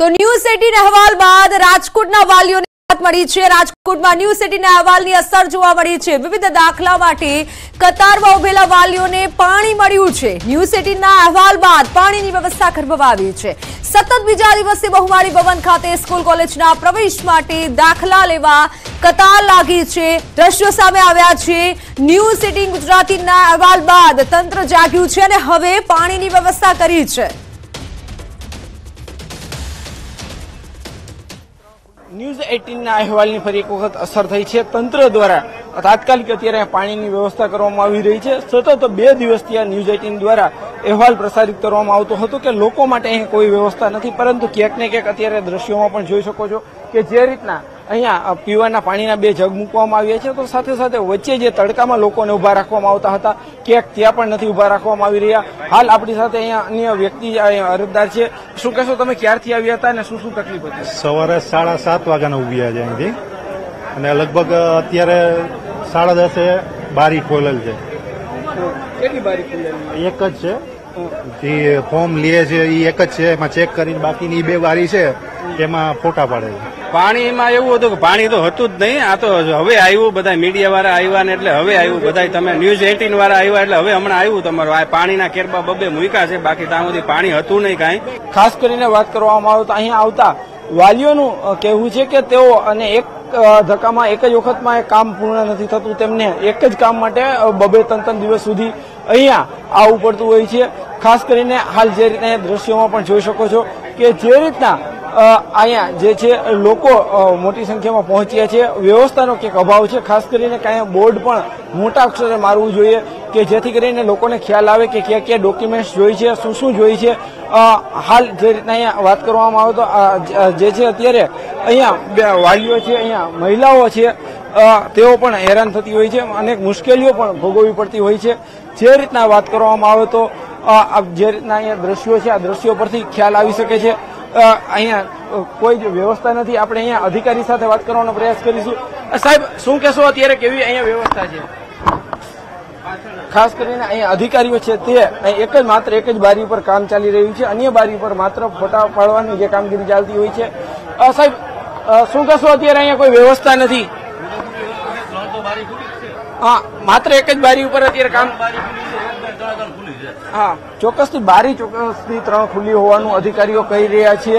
તો news eighteen અહેવાલ બાદ રાજકોટના વાલીઓને મળી છે. રાજકોટમાં ન્યૂ સિટીના અહેવાલની અસર જોવા મળી છે. વિવિધ દાખલા માટે કતારમાં ઉભેલા વાલીઓને પાણી મળ્યું છે. ન્યૂ સિટીના અહેવાલ બાદ પાણીની વ્યવસ્થા કરવામાં આવી છે. સતત બીજા દિવસે બહુમાળી ભવન ખાતે સ્કૂલ કોલેજના પ્રવેશ માટે દાખલા લેવા કતાર લાગી છે. દ્રશ્યો સામે આવ્યા છે. ન્યૂ સિટી ગુજરાતીના અહેવાલ બાદ તંત્ર જાગ્યું છે અને હવે પાણીની વ્યવસ્થા કરી છે. ન્યૂઝ એટીનના અહેવાલની ફરી એક વખત અસર થઈ છે. તંત્ર દ્વારા તાત્કાલિક અત્યારે પાણીની વ્યવસ્થા કરવામાં આવી રહી છે. સતત બે દિવસથી આ ન્યૂઝ એટીન દ્વારા અહેવાલ પ્રસારિત કરવામાં આવતો હતો કે લોકો માટે અહીં કોઈ વ્યવસ્થા નથી, પરંતુ ક્યાંક ને ક્યાંક અત્યારે દ્રશ્યોમાં પણ જોઈ શકો છો કે જે રીતના અહીંયા પીવાના પાણીના બે જગ મૂકવામાં આવ્યા છે. તો સાથે સાથે વચ્ચે જે તડકામાં લોકોને ઊભા રાખવામાં આવતા હતા ક્યાંક ત્યાં પણ નથી ઊભા રાખવામાં આવી રહ્યા. હાલ આપણી સાથે અહીંયા અન્ય વ્યક્તિ અરજદાર છે. શું કહેશો તમે ક્યારથી આવ્યા હતા અને શું શું તકલીફ હતી? સવારે સાડા સાત વાગ્યાના ઊભી છે અહીંથી. અને લગભગ અત્યારે સાડા દસે બારી ખોલેલ છે. કેટલી બારી ખોલેલ? એક જ છે. જે ફોર્મ લે છે એ એક જ છે. એમાં ચેક કરીને બાકીની બે બારી છે એમાં ફોટા પાડે છે. પાણીમાં એવું હતું કે પાણી તો હતું જ નહીં. આ તો હવે આવ્યું બધા મીડિયા વાળા આવ્યા ને એટલે હવે આવ્યું. બધા તમે ન્યૂઝ એટીન વાળા આવ્યા એટલે હવે હમણાં આવ્યું તમારું. આ પાણીના કેરબા બબે મૂક્યા છે. બાકી ત્યાં સુધી પાણી હતું નહીં કાંઈ. ખાસ કરીને વાત કરવામાં આવે તો અહીંયા આવતા વાલીઓનું કહેવું છે કે તેઓ અને એક ધક્કામાં એક જ વખતમાં એ કામ પૂર્ણ નથી થતું. તેમને એક જ કામ માટે બબે ત્રણ ત્રણ દિવસ સુધી અહીંયા આવવું પડતું હોય છે. ખાસ કરીને હાલ જે અહીંયા દ્રશ્યોમાં પણ જોઈ શકો છો કે જે રીતના અહીંયા જે છે, લોકો મોટી સંખ્યામાં પહોંચ્યા છે. વ્યવસ્થાનો કંઈક અભાવ છે, ખાસ કરીને કાંઈ બોર્ડ પણ મોટા અક્ષરે મારવું જોઈએ કે જેથી કરીને લોકોને ખ્યાલ આવે કે ક્યાં ક્યાં ડોક્યુમેન્ટ્સ જોઈ છે, શું શું જોઈ છે. હાલ જે રીતના અહીંયા વાત કરવામાં આવે તો જે છે અત્યારે અહીંયા બે વાલીઓ છે, અહીંયા મહિલાઓ છે. તેઓ પણ હેરાન થતી હોય છે, અનેક મુશ્કેલીઓ પણ ભોગવવી પડતી હોય છે. જે રીતના વાત કરવામાં આવે તો જે રીતના અહીંયા દ્રશ્યો છે, આ દ્રશ્યો પરથી ખ્યાલ આવી શકે છે. અહીંયા કોઈ જ વ્યવસ્થા નથી. આપણે અહીંયા અધિકારી સાથે વાત કરવાનો પ્રયાસ કરીશું. સાહેબ, શું કહેશો અત્યારે કેવી અહીંયા વ્યવસ્થા છે? ખાસ કરીને અહીંયા અધિકારીઓ છે તે એક જ માત્ર એક જ બારી ઉપર કામ ચાલી રહ્યું છે. અન્ય બારી પર માત્ર ફોટા પાડવાની જે કામગીરી ચાલતી હોય છે. સાહેબ શું કહેશો અત્યારે અહીંયા કોઈ વ્યવસ્થા નથી? હા, માત્ર એક જ બારી ઉપર અત્યારે કામ હા, ચોક્કસથી બારી ચોક્કસથી ત્રણ ખુલ્લી હોવાનું અધિકારીઓ કહી રહ્યા છે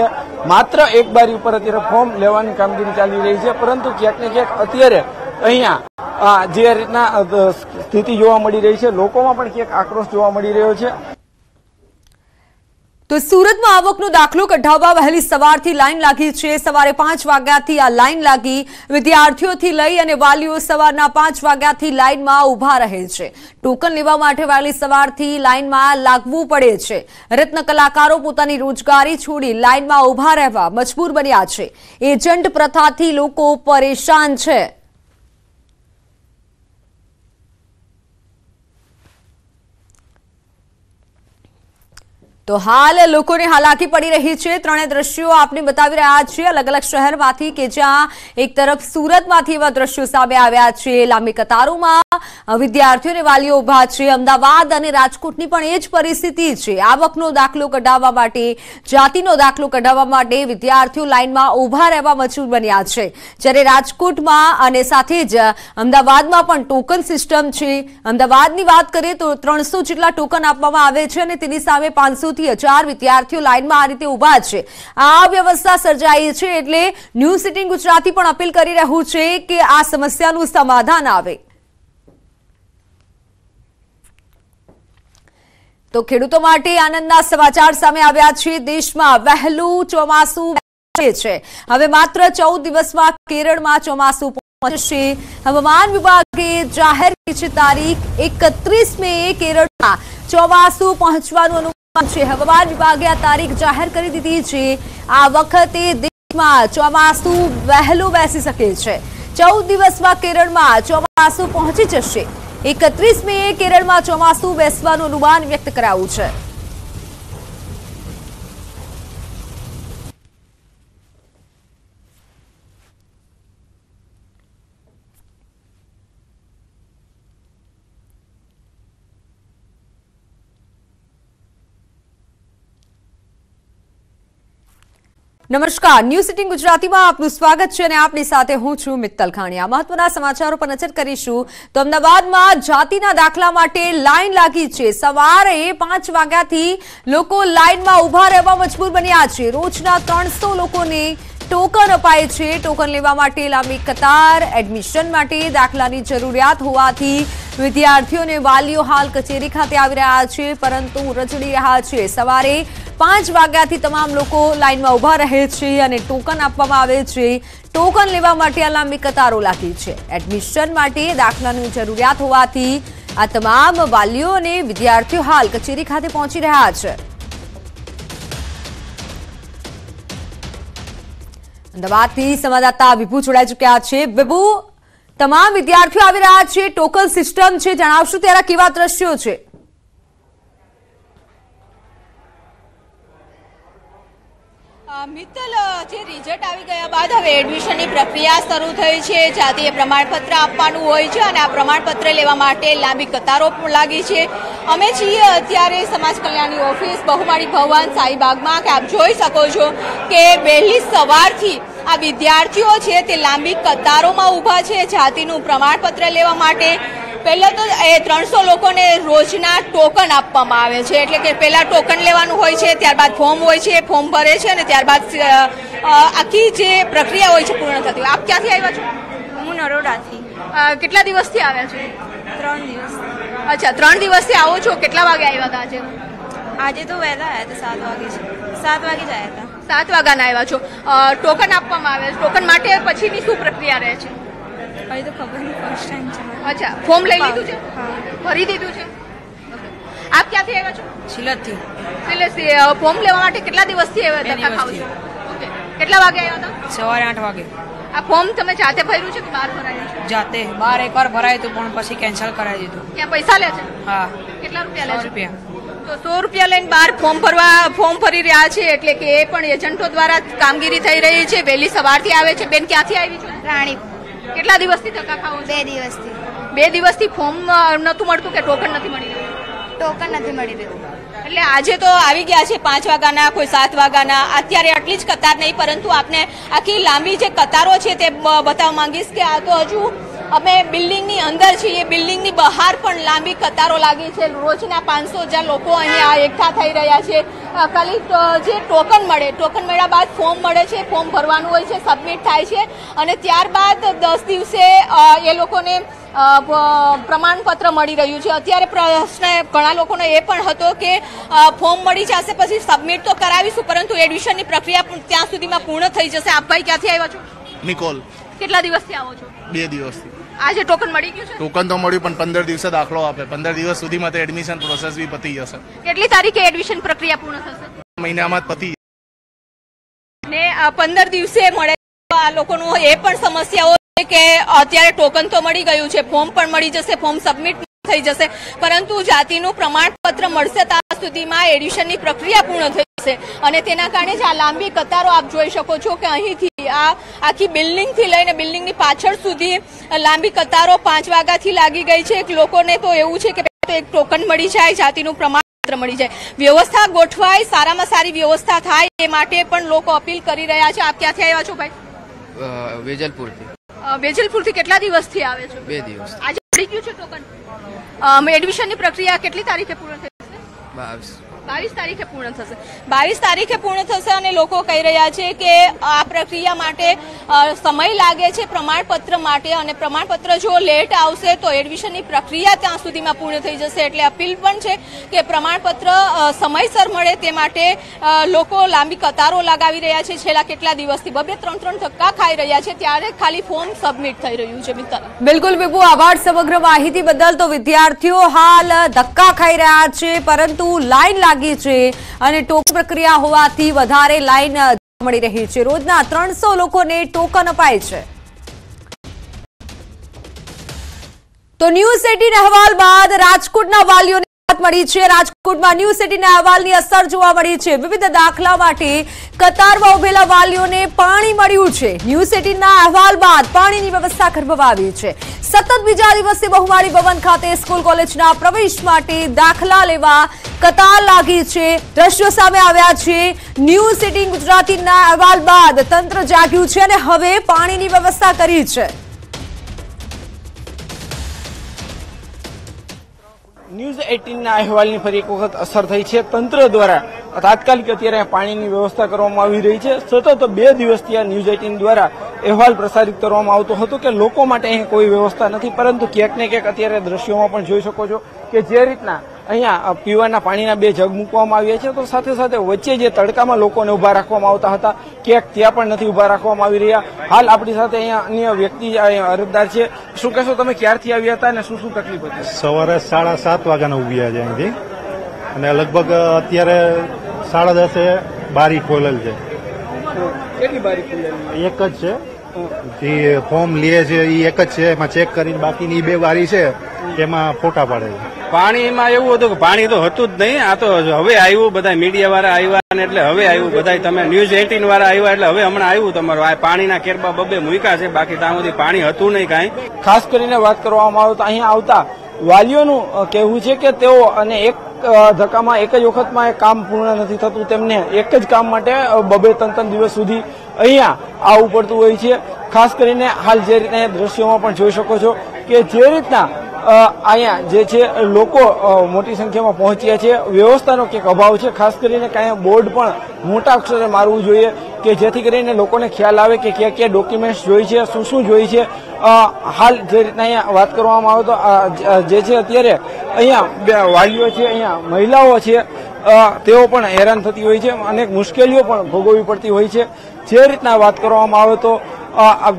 માત્ર એક બારી ઉપર અત્યારે ફોર્મ લેવાની કામગીરી ચાલી રહી છે, પરંતુ ક્યાંક ને ક્યાંક અત્યારે અહીંયા જે રીતના સ્થિતિ જોવા મળી રહી છે, લોકોમાં પણ ક્યાંક આક્રોશ જોવા મળી રહ્યો છે. તો સુરતમાં આવકનો દાખલો કઢાવવા વહેલી સવારથી લાઈન લાગી છે. સવારે પાંચ વાગ્યાથી આ લાઈન લાગી. વિદ્યાર્થીઓથી લઈ અને વાલીઓ સવારના પાંચ વાગ્યાથી લાઈનમાં ઊભા રહે છે. ટોકન લેવા માટે વહેલી સવારથી લાઈનમાં લાગવું પડે છે. રત્ન કલાકારો પોતાની રોજગારી છોડી લાઈનમાં ઊભા રહેવા મજબૂર બન્યા છે. એજન્ટ પ્રથાથી લોકો પરેશાન છે. તો હાલ લોકોને હાલાકી પડી રહી છે. ત્રણે દ્રશ્યો આપને બતાવી રહ્યા છીએ અલગ અલગ શહેરમાંથી કે જ્યાં એક તરફ સુરતમાંથી એવા દ્રશ્યો સામે આવ્યા છે. લાંબી કતારોમાં વિદ્યાર્થીઓ અને વાલીઓ ઊભા છે. અમદાવાદ અને રાજકોટની પણ એ જ પરિસ્થિતિ છે. આવકનો દાખલો કઢાવવા માટે, જાતિનો દાખલો કઢાવવા માટે વિદ્યાર્થીઓ લાઇનમાં ઊભા રહેવા મજબૂર બન્યા છે. જ્યારે રાજકોટમાં અને સાથે જ અમદાવાદમાં પણ ટોકન સિસ્ટમ છે. અમદાવાદની વાત કરીએ તો ત્રણસો જેટલા ટોકન આપવામાં આવે છે અને તેની સામે પાંચસોથી હજાર વિદ્યાર્થીઓ લાઇનમાં આ રીતે ઊભા છે. આ વ્યવસ્થા સર્જાઈ છે એટલે ન્યૂ સિટિંગ ગુજરાતી પણ અપીલ કરી રહ્યું છે કે આ સમસ્યાનું સમાધાન આવે. તો ખેડૂતો માટે આનંદના સમાચાર સામે આવ્યા છે. દેશમાં વહેલું ચોમાસું છે. હવે માત્ર ચૌદ દિવસમાં કેરળમાં ચોમાસું પહોંચશે. હવામાન વિભાગે જાહેર કરી તારીખ એકત્રીસ મે કેરળમાં ચોમાસું પહોંચવાનું અનુમાન છે. હવામાન વિભાગે આ તારીખ જાહેર કરી દીધી છે. આ વખતે દેશમાં ચોમાસું વહેલું બેસી શકે છે. ચૌદ દિવસમાં કેરળમાં ચોમાસું પહોંચી જશે. એકત્રીસ મે કેરળમાં ચોમાસું બેસવાનું અનુમાન વ્યક્ત કરાયું છે. નમસ્કાર. ન્યૂઝ સિટિંગ ગુજરાતીમાં આપનું સ્વાગત છે અને આપની સાથે હું છું મિત્તલ ખાણિયા. મહત્વના સમાચારો પર નજર કરીશું તો અમદાવાદમાં જાતિના દાખલા માટે લાઈન લાગી છે. સવારે પાંચ વાગ્યાથી લોકો લાઈનમાં ઊભા રહેવા મજબૂર બન્યા છે. રોજના ત્રણસો લોકોને ટોકન અપાય છે. ટોકન લેવા માટે લાંબી કતાર એડમિશન માટે દાખલાની જરૂરિયાત હોવાથી વિદ્યાર્થીઓ અને વાલીઓ હાલ કચેરી ખાતે આવી રહ્યા છે. પરંતુ રજડી રહ્યા છે. સવારે પાંચ વાગ્યાથી તમામ લોકો લાઇનમાં ઊભા રહે છે અને ટોકન આપવામાં આવે છે. ટોકન લેવા માટે આ લાંબી કતારો લાગી છે. એડમિશન માટે દાખલાની જરૂરિયાત હોવાથી આ તમામ વાલીઓ અને વિદ્યાર્થીઓ હાલ કચેરી ખાતે પહોંચી રહ્યા છે. અમદાવાદથી સંવાદદાતા વિભુ જોડાઈ ચુક્યા છે. વિભુ તમામ વિદ્યાર્થીઓ આવી રહ્યા છે. ટોકન સિસ્ટમ છે. જણાવશું ત્યારે કેવા દ્રશ્યો છે? મિત્તલ, જે રિઝલ્ટ આવી ગયા બાદ હવે એડમિશનની પ્રક્રિયા શરૂ થઈ છે. જાતીય પ્રમાણપત્ર આપવાનું હોય છે અને આ પ્રમાણપત્ર લેવા માટે લાંબી કતારો પણ લાગી છે. અમે છીએ અત્યારે સમાજ કલ્યાણની ઓફિસ. બહુમાળી ભવન સાઈબાગમાં કે આપ જોઈ શકો છો કે વહેલી સવારથી આ વિદ્યાર્થીઓ છે તે લાંબી કતારોમાં ઊભા છે જાતિનું પ્રમાણપત્ર લેવા માટે. પહેલા તો એ ત્રણસો લોકોને રોજના ટોકન આપવામાં આવે છે એટલે કે પહેલા ટોકન લેવાનું હોય છે ત્યારબાદ ફોર્મ હોય છે ફોર્મ ભરે છે અને ત્યારબાદ આખી જે પ્રક્રિયા હોય છે પૂર્ણ થતી આપ ક્યાંથી આવ્યા છો? હું નરોડાથી. કેટલા દિવસથી આવ્યા છો? ત્રણ દિવસ અચ્છા ત્રણ દિવસથી આવો છો. કેટલા વાગે આવ્યા હતા આજે? આજે તો વહેલા આવ્યા હતા સાત વાગે છે સાત વાગે જ આવ્યા હતા. સાત વાગ્યાના આવ્યા છો. ટોકન આપવામાં આવે છે. ટોકન માટે પછીની શું પ્રક્રિયા રહે છે? હજી તો ખબર નહીં ફર્સ્ટ ટાઈમ છે અચ્છા ફોર્મ લઈ લીધું છે? હા. ભરી દીધું છે? આપ ક્યાંથી આવ્યા છો? સિલતથી અ, ફોર્મ લેવા માટે કેટલા દિવસથી આવ્યા ધક્કા ખાવ છો? ઓકે કેટલા વાગે આવ્યા હતા? સવારે આઠ વાગે. આ ફોર્મ તમે જાતે ભર્યું છે કે બહાર ભરાયું છે? જાતે. બાર એકવાર ભરાયું હતું પણ પછી કેન્સલ કરાવી દીધું. ત્યાં પૈસા લે છે? હા. કેટલા રૂપિયા લે છે? રૂપિયા. તો સો રૂપિયા લઈને બહાર ફોર્મ ભરવા ફોર્મ ભરી રહ્યા છે એટલે કે એ પણ એજન્ટો દ્વારા કામગીરી થઈ રહી છે. વહેલી સવારથી આવે છે. બેન ક્યાંથી આવી છે? રાણી કેટલા દિવસથી ધક્કા ખાવો બે દિવસથી. બે દિવસથી ફોર્મ નહોતું મળતું કે ટોકન નથી મળી રહ્યું? ટોકન નથી મળી રહ્યું. એટલે આજે તો આવી ગયા છે પાંચ વાગ્યાના કોઈ સાત વાગ્યાના. અત્યારે આટલી જ કતાર નહીં પરંતુ આપને આખી લાંબી જે કતારો છે તે બતાવવા માંગીશ કે આ તો હજુ અમે બિલ્ડિંગની અંદર છીએ બિલ્ડિંગની બહાર પણ લાંબી કતારો લાગી છે. રોજના પાંચસો હજાર લોકો અહીંયા એકઠા થઈ રહ્યા છે. ખાલી જે ટોકન મળે ટોકન મળ્યા બાદ ફોર્મ મળે છે ફોર્મ ભરવાનું હોય છે સબમિટ થાય છે. અને ત્યારબાદ દસ દિવસે એ લોકોને પ્રમાણપત્ર મળી રહ્યું છે. અત્યારે પ્રશ્ન ઘણા લોકોનો એ પણ હતો કે ફોર્મ મળી જશે પછી સબમિટ તો કરાવીશું પરંતુ એડમિશનની પ્રક્રિયા પણ ત્યાં સુધીમાં પૂર્ણ થઈ જશે. આપ ભાઈ ક્યાંથી આવ્યા છો? નિકોલ. કેટલા દિવસથી આવો છો? બે દિવસથી. આજે ટોકન મળી ગયું છે? ટોકન તો મળ્યું પણ પંદર દિવસે દાખલો આપે. પંદર દિવસ સુધીમાં તો એડમિશન પ્રોસેસ બી પતી જશે. કેટલી તારીખે એડમિશન પ્રક્રિયા પૂર્ણ થશે? મહિનામાં જ પતી ને પંદર દિવસે મળે આ લોકોનું એ પણ સમસ્યાઓ કે અત્યારે ટોકન તો મળી ગયું છે ફોર્મ પણ મળી જશે ફોર્મ સબમિટ થઈ જશે. પરંતુ જાતિનું પ્રમાણપત્ર મળશે ત્યાં સુધીમાં એડિશનની પ્રક્રિયા પૂર્ણ થઈ જશે અને તેના કારણે જ આ લાંબી કતારો આપ જોઈ શકો છો કે અહીંથી આ આખી બિલ્ડિંગથી લઈને બિલ્ડિંગની પાછળ સુધી લાંબી કતારો પાંચ વાગ્યાથી લાગી ગઈ છે. લોકોને તો એવું છે કે તો એક ટોકન મળી જાય જાતિનું પ્રમાણ મળી જાય. વ્યવસ્થા ગોઠવાય સારામાં સારી વ્યવસ્થા થાય એ માટે પણ લોકો અપીલ કરી રહ્યા છે. આપ ક્યાંથી આવ્યા છો ભાઈ? વેજલપુરથી. અ, બેજલપુરથી કેટલા દિવસથી આવે છો? બે દિવસ. આજે મળી ગયું છે ટોકન એડમિશનની પ્રક્રિયા કેટલી તારીખે પૂર્ણ થઈ છે? બાવીસ. બાવીસ તારીખે પૂર્ણ થશે. બાવીસ તારીખે પૂર્ણ થશે અને લોકો કહી રહ્યા છે કે આ પ્રક્રિયા માટે સમય લાગે છે પ્રમાણપત્ર માટે અને પ્રમાણપત્ર જો લેટ આવશે તો એડમિશનની પ્રક્રિયા ત્યાં સુધીમાં પૂર્ણ થઈ જશે. એટલે અપીલ પણ છે કે પ્રમાણપત્ર સમયસર મળે તે માટે લોકો લાંબી કતારો લગાવી રહ્યા છે. છેલ્લા કેટલા દિવસથી બબે ત્રણ ત્રણ ધક્કા ખાઈ રહ્યા છે. ત્યારે ખાલી ફોર્મ સબમિટ થઈ રહ્યું છે, મિત્ર. બિલકુલ, વિભુ, આભાર સમગ્ર માહિતી બદલ. તો વિદ્યાર્થીઓ હાલ ધક્કા ખાઈ રહ્યા છે, પરંતુ લાઈન લાગી છે અને ટોકન પ્રક્રિયા હોવાથી વધારે લાઈન મળી રહી છે. રોજના ત્રણસો લોકોને ટોકન અપાય છે. તો ન્યૂઝ એટીન અહેવાલ બાદ રાજકોટના વાલીઓને મળી રાજકોટમાં ન્યૂ સિટીના અહેવાલની અસર જોવા મળી છે. વિવિધ દાખલા માટે કતારમાં ઉભેલા વાલીઓને પાણી મળ્યું છે. ન્યૂ સિટીના અહેવાલ બાદ પાણીની વ્યવસ્થા કરવામાં છે. સતત બીજા દિવસે બહુમાળી ભવન ખાતે સ્કૂલ કોલેજના પ્રવેશ માટે દાખલા લેવા કતાર લાગી છે. દ્રશ્યો સામે આવ્યા છે. ન્યૂ સિટી ગુજરાતીના અહેવાલ બાદ તંત્ર જાગ્યું છે અને હવે પાણીની વ્યવસ્થા કરી છે. ન્યૂઝ એટીનના અહેવાલની ફરી એક વખત અસર થઈ છે. તંત્ર દ્વારા તાત્કાલિક અત્યારે પાણીની વ્યવસ્થા કરવામાં આવી રહી છે. સતત બે દિવસથી આ ન્યૂઝ એટીન દ્વારા અહેવાલ પ્રસારિત કરવામાં આવતો હતો કે લોકો માટે અહીં કોઈ વ્યવસ્થા નથી, પરંતુ ક્યાંક ને ક્યાંક અત્યારે દ્રશ્યોમાં પણ જોઈ શકો છો કે જે રીતના અહીંયા પીવાના પાણીના બે જગ મૂકવામાં આવ્યા છે તો સાથે સાથે વચ્ચે જે તડકામાં લોકોને ઊભા રાખવામાં આવતા હતા ક્યાંક ત્યાં પણ નથી ઊભા રાખવામાં આવી રહ્યા. હાલ આપણી સાથે અહીંયા અન્ય વ્યક્તિ અરજદાર છે. શું કહેશો તમે ક્યારથી આવ્યા હતા અને શું શું તકલીફ હતી? સવારે સાડા સાત વાગ્યાના ઉભ્યા છે અહીંથી. અને લગભગ અત્યારે સાડા દસે બારી ખોલેલ છે. કેટલી બારી ખોલેલ? એક જ છે. જે ફોર્મ લે છે એ એક જ છે એમાં ચેક કરીને બાકીની બે વારી છે એમાં ફોટા પાડે છે. પાણીમાં એવું હતું કે પાણી તો હતું જ નહીં. આ તો હવે આવ્યું, બધા મીડિયા વાળા આવ્યા ને એટલે હવે આવ્યું. બધા તમે ન્યૂઝ એટીન વાળા આવ્યા એટલે હવે હમણાં આવ્યું તમારું. આ પાણીના કેરબા બબે મૂક્યા છે. બાકી ત્યાં સુધી પાણી હતું નહીં કાંઈ. ખાસ કરીને વાત કરવામાં આવે તો અહીંયા આવતા વાલીઓનું કહેવું છે કે તેઓ અને એક ધક્કામાં એક જ વખતમાં એ કામ પૂર્ણ નથી થતું. તેમને એક જ કામ માટે બબે ત્રણ ત્રણ દિવસ સુધી અહીંયા આવવું પડતું હોય છે. ખાસ કરીને હાલ જે અહીંયા દ્રશ્યોમાં પણ જોઈ શકો છો કે જે રીતના અહીંયા જે છે, લોકો મોટી સંખ્યામાં પહોંચ્યા છે. વ્યવસ્થાનો કંઈક અભાવ છે, ખાસ કરીને કાંઈ બોર્ડ પણ મોટા અક્ષરે મારવું જોઈએ કે જેથી કરીને લોકોને ખ્યાલ આવે કે કયા કયા ડોક્યુમેન્ટ્સ જોઈ છે, શું શું જોઈ છે. હાલ જે રીતના અહીંયા વાત કરવામાં આવે તો જે છે અત્યારે અહીંયા વાલીઓ છે, અહીંયા મહિલાઓ છે. તેઓ પણ હેરાન થતી હોય છે, અનેક મુશ્કેલીઓ પણ ભોગવવી પડતી હોય છે. જે રીતના વાત કરવામાં આવે તો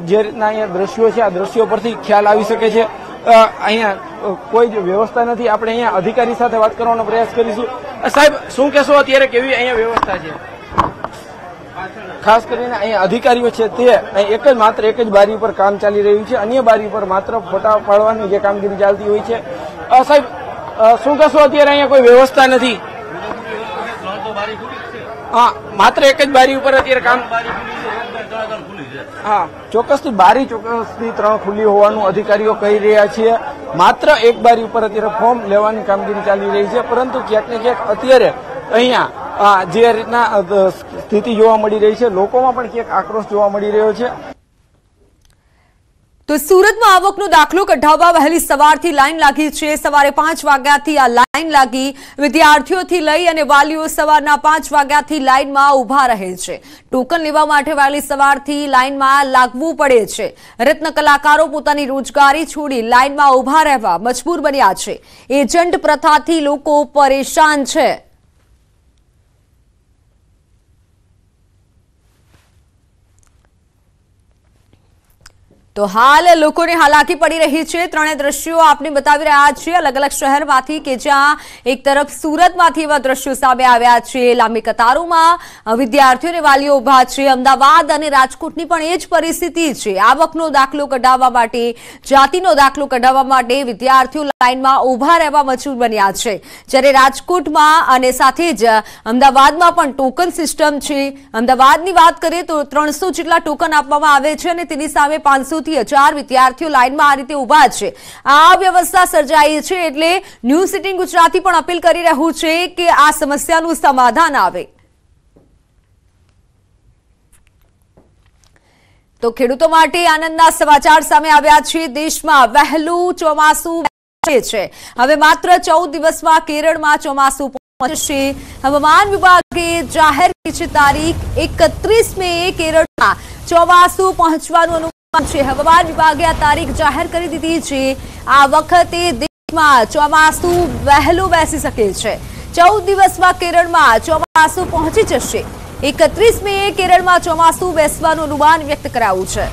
જે રીતના અહીંયા દ્રશ્યો છે, આ દ્રશ્યો પરથી ખ્યાલ આવી શકે છે. અહીંયા કોઈ જ વ્યવસ્થા નથી. આપણે અહીંયા અધિકારી સાથે વાત કરવાનો પ્રયાસ કરીશું. સાહેબ, શું કહેશો અત્યારે કેવી અહીંયા વ્યવસ્થા છે? ખાસ કરીને અહીંયા અધિકારીઓ છે તે એક જ માત્ર એક જ બારી ઉપર કામ ચાલી રહ્યું છે. અન્ય બારી પર માત્ર ફોટા પાડવાની જે કામગીરી ચાલતી હોય છે. સાહેબ શું કહેશો અત્યારે અહીંયા કોઈ વ્યવસ્થા નથી? હા, માત્ર એક જ બારી ઉપર અત્યારે કામ હા, ચોક્કસથી બારી ચોક્કસથી ત્રણ ખુલ્લી હોવાનું અધિકારીઓ કહી રહ્યા છે માત્ર એક બારી ઉપર અત્યારે ફોર્મ લેવાની કામગીરી ચાલી રહી છે, પરંતુ ક્યાંક ને ક્યાંક અત્યારે અહીંયા જે રીતના સ્થિતિ જોવા મળી રહી છે, લોકોમાં પણ ક્યાંક આક્રોશ જોવા મળી રહ્યો છે. તો સુરતમાં આવકનો દાખલો કઢાવવા વહેલી સવારથી લાઈન લાગી છે. સવારે પાંચ વાગ્યાથી આ લાઈન લાગી. વિદ્યાર્થીઓથી લઈ અને વાલીઓ સવારના પાંચ વાગ્યાથી લાઈનમાં ઊભા રહે છે. ટોકન લેવા માટે વહેલી સવારથી લાઈનમાં લાગવું પડે છે. રત્ન કલાકારો પોતાની રોજગારી છોડી લાઈનમાં ઊભા રહેવા મજબૂર બન્યા છે. એજન્ટ પ્રથાથી લોકો પરેશાન છે. તો હાલ લોકોને હાલાકી પડી રહી છે. ત્રણે દ્રશ્યો આપને બતાવી રહ્યા છીએ અલગ અલગ શહેરમાંથી કે જ્યાં એક તરફ સુરતમાંથી એવા દ્રશ્યો સામે આવ્યા છે. લાંબી કતારોમાં વિદ્યાર્થીઓ અને વાલીઓ ઊભા છે. અમદાવાદ અને રાજકોટની પણ એ જ પરિસ્થિતિ છે. આવકનો દાખલો કઢાવવા માટે, જાતિનો દાખલો કઢાવવા માટે વિદ્યાર્થીઓ લાઇનમાં ઊભા રહેવા મજબૂર બન્યા છે. જ્યારે રાજકોટમાં અને સાથે જ અમદાવાદમાં પણ ટોકન સિસ્ટમ છે. અમદાવાદની વાત કરીએ તો ત્રણસો જેટલા ટોકન આપવામાં આવે છે અને તેની સામે પાંચસો થી હજાર વિદ્યાર્થીઓ લાઇનમાં આ રીતે ઊભા છે. આ વ્યવસ્થા સર્જાઈ છે એટલે ન્યૂઝ સિટી ગુજરાતી પણ અપીલ કરી રહ્યું છે કે આ સમસ્યાનું સમાધાન આવે. તો ખેડૂતો માટે આનંદના સમાચાર સામે આવ્યા છે. દેશમાં વહેલું ચોમાસું છે. હવે માત્ર ચૌદ દિવસમાં કેરળમાં ચોમાસું પહોંચશે. હવામાન વિભાગે જાહેર કરી છે તારીખ એકત્રીસ મે કેરળમાં ચોમાસું પહોંચવાનું છે. હવામાન વિભાગે આ તારીખ જાહેર કરી દીધી છે. આ વખતે દેશમાં ચોમાસું વહેલું બેસી શકે છે. ચૌદ દિવસમાં કેરળમાં ચોમાસું પહોંચી જશે. એકત્રીસ મે કેરળમાં ચોમાસું બેસવાનું અનુમાન વ્યક્ત કરાયું છે.